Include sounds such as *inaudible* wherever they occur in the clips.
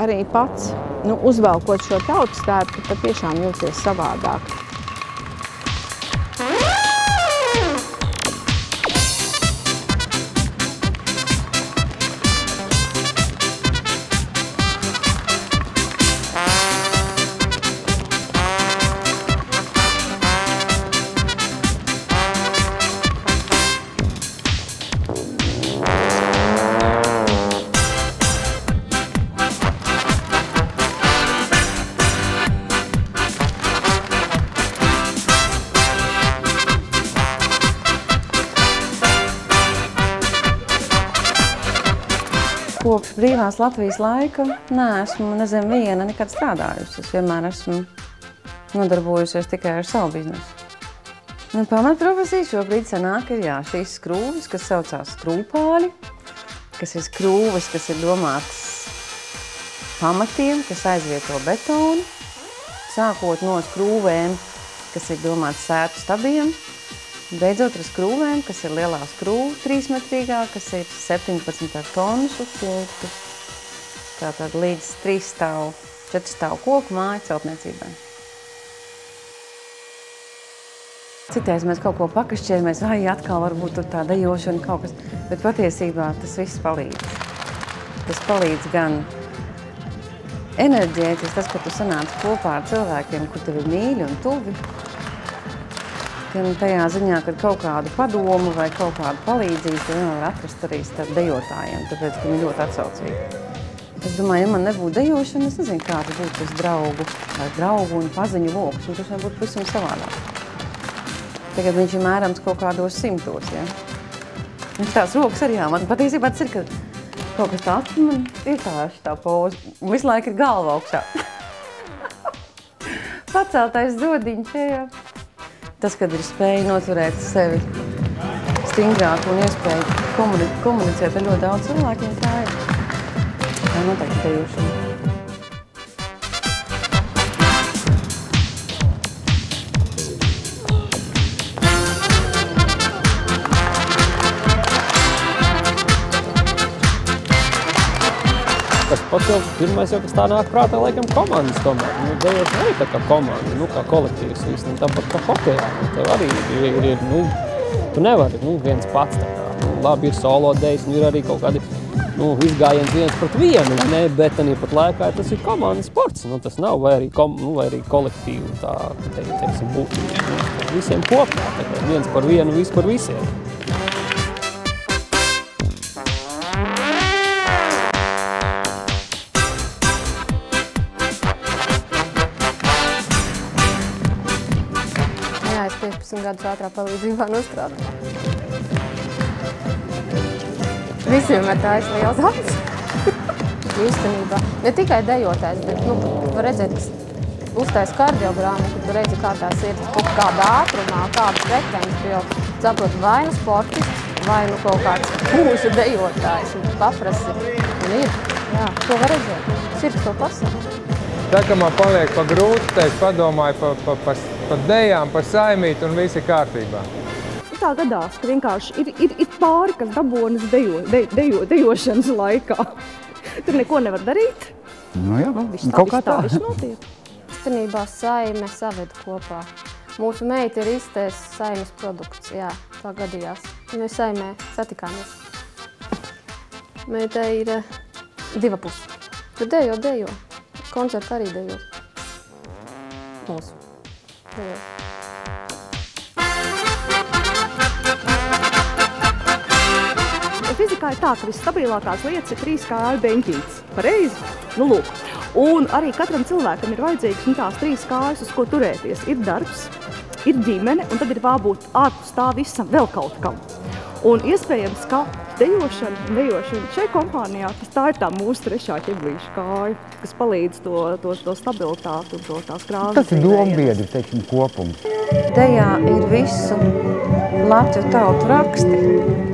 Arī pats nu, uzvelkot šo tautas tērpu, tad tiešām jūties savādāk. Kopš Latvijas laika neesmu nezinu viena nekad strādājusi. Es vienmēr esmu nodarbojusies tikai ar savu biznesu. Nu, pamatprofesija šobrīd sanāk, ir jā, šīs skrūves, kas saucās skrūpāļi, kas ir skrūves, kas ir domātas pamatiem, kas aizvieto betonu, sākot no skrūvēm, kas ir domātas sētu stabiem, Beidzot ar skrūvēm, kas ir lielā skrūva, 3 metrīgā, kas ir 17 tonnas uzpildu. Tātad līdz 3 stāvu, 4 stāvu koku māju celtniecībai. Citreiz mēs kaut ko pakašķējamies, vai atkal varbūt tur tā dejošana kaut kas, bet patiesībā tas viss palīdz. Tas palīdz gan enerģēties, tas, ka tu sanāc kopā ar cilvēkiem, kur tevi mīļi un tuvi, gan tajā ziņā, ka kaut kādu padomu vai kaut kādu palīdzību tu nevar atrast arī starp dejotājiem, tāpēc, ka viņi ļoti atsaucīgi. Es domāju, ja man nebūtu dejošana, es nezinu, kāda būtu tas draugu vai draugu un paziņu lokus, un tas jau būtu pavisam savādāk. Tagad viņš ir mērams kaut kādos simtos, ja? Viņš tās rokas arī, jā, man patiesībā tas ir, ka kaut kas tāds man ir tā šitā poza, un visu laiku ir galva augšā. *laughs* Paceltais dodiņš, jā. Tas, kad ir spēja noturēt sevi stingrāk un iespēja komuni komunicēt ar ļoti daudz cilvēkiem, tā ir. Ir noteikti dejošana. Tas pats jau pirmais, jau, kas tā nāk prātā, laikam komandas tomēr. Nu, dejošana arī tā kā komanda, nu, kā kolektīvs īstenībā. Tāpat kā hokejā. Nu, tev arī ir, ir, ir nu, tu nevari nu, viens pats tā kā. Nu, labi, ir solo dejs, nu, ir arī kaut kādi nu, izgājiens viens pret vienu, ne, bet arī pat laikā tas ir komandas sports. Nu, tas nav vai arī, kom, nu, vai arī kolektīvu tā, te, teiksim, būt visiem kopā. Tā viens par vienu, viss par visiem. Jā, es 15 gadus ātrā palīdzībā nostrādāju. Visiem ir tā liels acis. *laughs* Īstenībā. Ne tikai dejotājs, bet, nu, var redzēt, ka uztais kardiogrammu, ka tu redzi, kā tās ir kaut kādā ātrumā, kādas frekvences, jo saprot vai nu sportists, vai nu kaut kāds mūža dejotājs, un paprasi, un ir. Jā, to var redzēt. Sirds to pasaka. Tā kā man paliek pa grūti, tad es padomāju par pa, pa, pa dejām, par saimīti un viss ir kārtībā. Tā gadās, ka vienkārši ir, ir, ir pāri, kas dabonas dejo, de, dejo, dejošanas laikā. *laughs* Tur neko nevar darīt. Nu, jā, Nu, viss tā, kaut kā tā, tā. viss notiek. Īstenībā saime saved kopā. Mūsu meita ir iztais saimes produkts, jā, tā gadījās. Mēs saimē satikāmies. Meita ir eh, diva pusi. Tu dejo, dejo. Koncertu arī dejo. Mūsu. Dejo. Fizikā ir tā, ka visstabilākās lietas ir trīs kāju beņķītes. Pareizi? Nu, lūk. Un arī katram cilvēkam ir vajadzīgs nu, tās trīs kājas, uz ko turēties. Ir darbs, ir ģimene, un tad ir jābūt ārpus tā visam vēl kaut kam. Un iespējams, ka dejošana, dejošana šai kompānijā, tas tā ir tā mūsu trešā ķeblīša kāja, kas palīdz to, to, to stabilitāti un to tās krāsas. Tas ir dombiedri, teiksim, kopums. Dejā ir visu Latviju tautu raksti.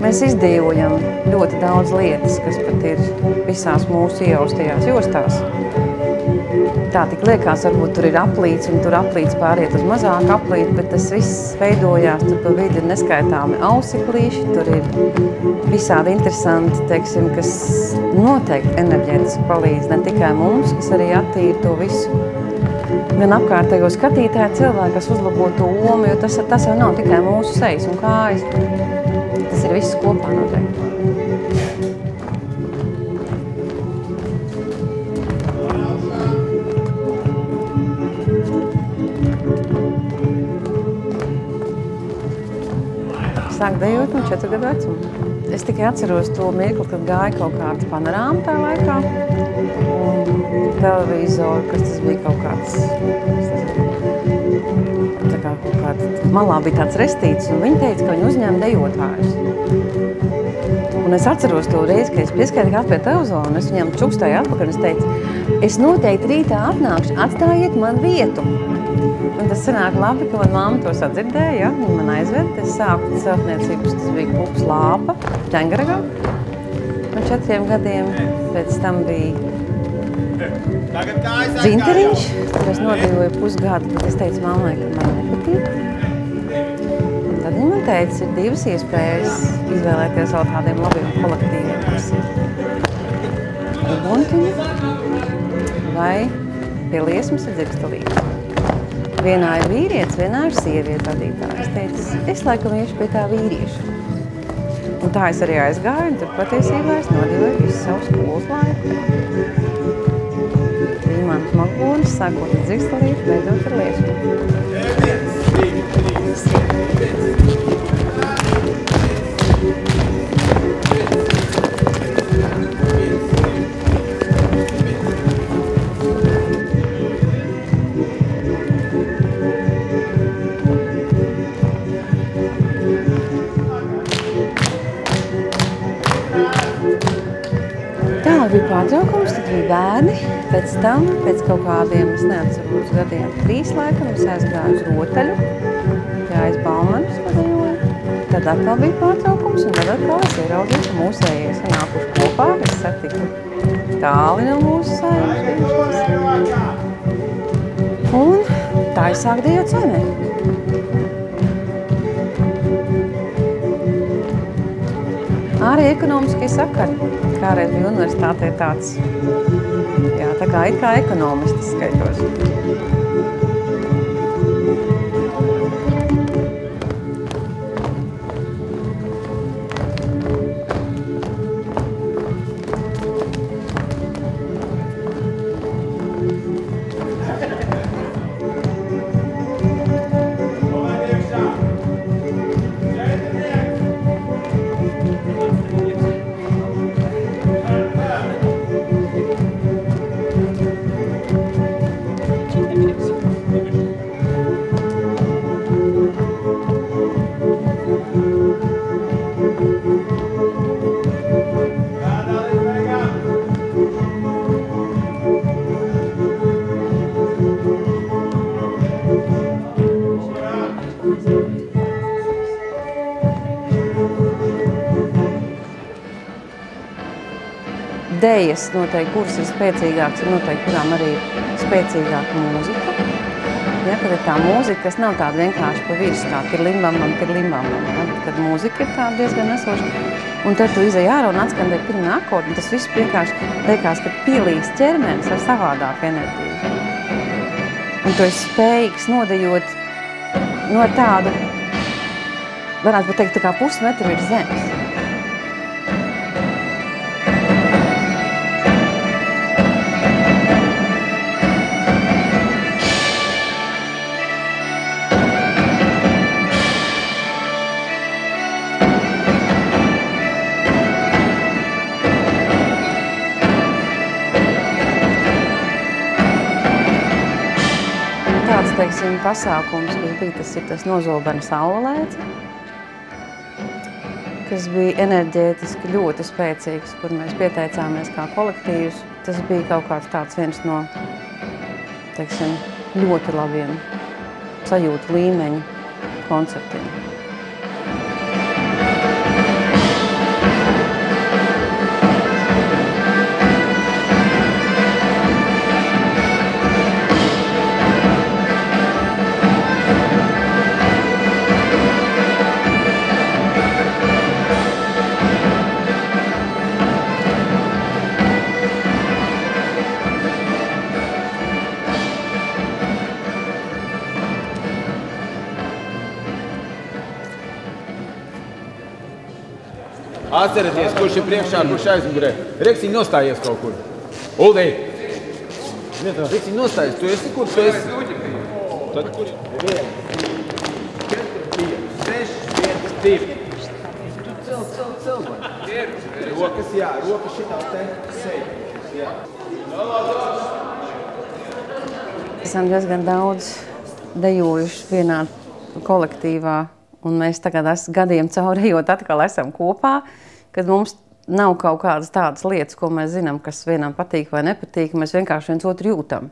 Mēs izdzīvojam ļoti daudz lietas, kas pat ir visās mūsu ieaustajās jostās. tā tik liekas, varbūt tur ir aplīts un tur aplīts pāriet uz mazāku aplīti, bet tas viss veidojās, tur pa vidu ir neskaitāmi ausiklīši, tur ir visādi interesanti, teiksim, kas noteikti enerģētiski palīdz ne tikai mums, kas arī attīra to visu, gan apkārtējo skatītāju cilvēku, kas uzlabo to omu, jo tas, tas jau nav tikai mūsu sejas un kājas, tas ir viss kopā noteikti. sāku dejot no 4 gadu vecuma. Es tikai atceros to mirkli, kad gāja kaut kāda panorāma tajā laikā. Un televizoru, kas tas bija kaut kāds, tā kāda, malā bija tāds restīts, un viņi teica, ka viņi uzņēma dejotājus. Un es atceros to reizi, kad es pieskaitu kādu pie televizora, un es viņam čukstēju atpakaļ, un es teicu, es noteikti rītā atnākšu, atstājiet man vietu. Un tas sanāk labi, ka man mamma to sadzirdēja, ja? viņa man aizved. Es sāku celtniecības, tas bija kluks Lāpa, Ķengaragā. Man četriem gadiem, pēc tam bija Dzinteriņš, tur es nodzīvoju pusgadu, bet es teicu mammai, ka man nepatīk. Un tad viņa man teica, ir divas iespējas izvēlēties vēl tādiem labiem kolektīviem, kas ir uguntiņa vai pie liesmas ir dzirkstalība. Vienā ir vīrietis, vienā ir sieviete vadītāja. Es teicu, es laikam iešu pie tā vīrieša. Un tā es arī aizgāju, un tur patiesībā es nodzīvoju visu savu skolas laiku. Bija mans magūnis, sākot ar dzikstalīti, beidzot ar liesmu. Tālāk bija pārtraukums, tad bija bērni. Pēc tam, pēc kaut kādiem, es neatceros gadiem, trīs laikam, es aizgāju uz rotaļu, pie aiz Baumanas padejoju. Tad atkal bija pārtraukums, un tad atkal es ieraudzīju, ka mūsējie sanākuši kopā, es satiku tāli no mūsu saimnes. Un tā es sāku dejot saimē. Arī ekonomiskie sakari. Kādreiz bija universitātē tāds, jā, tā kā it kā ekonomistis skaitos. Dejas noteikti, kuras ir spēcīgākas, ir noteikti, kurām arī spēcīgāka mūzika. Ja, kad ir tā mūzika, kas nav tāda vienkārši pa virs, kā ir limbamam, ir limbamam. Ja, kad mūzika ir tāda diezgan nesoša, un tad tu izai ārā un atskan tiek pirmā akordi, un tas viss vienkārši liekas, ka pielīst ķermenis ar savādāku enerģiju. Un tu esi spējīgs nodejot no tādu, varētu pat teikt, tā kā pusmetru ir zemes. Pasākums, kas bija, tas ir tas nozobena saulēce, kas bija enerģētiski ļoti spēcīgs, kur mēs pieteicāmies kā kolektīvs. Tas bija kaut kāds tāds viens no, teiksim, ļoti labiem sajūtu līmeņu koncertiem. Atcerieties, kurš ir priekšā, kurš aizmugurē. Reksiņ nostājies kaut kur. Uldī! Reksiņ nostājies, tu esi kur tu esi? Tad kur ir? Viens, četri, seši, viens, divi. Tu cel, cel, cel, man. Rokas, jā, rokas šitā te, seja. Jā. Esam diezgan daudz dejojuši vienā kolektīvā, un mēs tagad gadiem caurējot atkal esam kopā, kad mums nav kaut kādas tādas lietas, ko mēs zinām, kas vienam patīk vai nepatīk, mēs vienkārši viens otru jūtam.